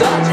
such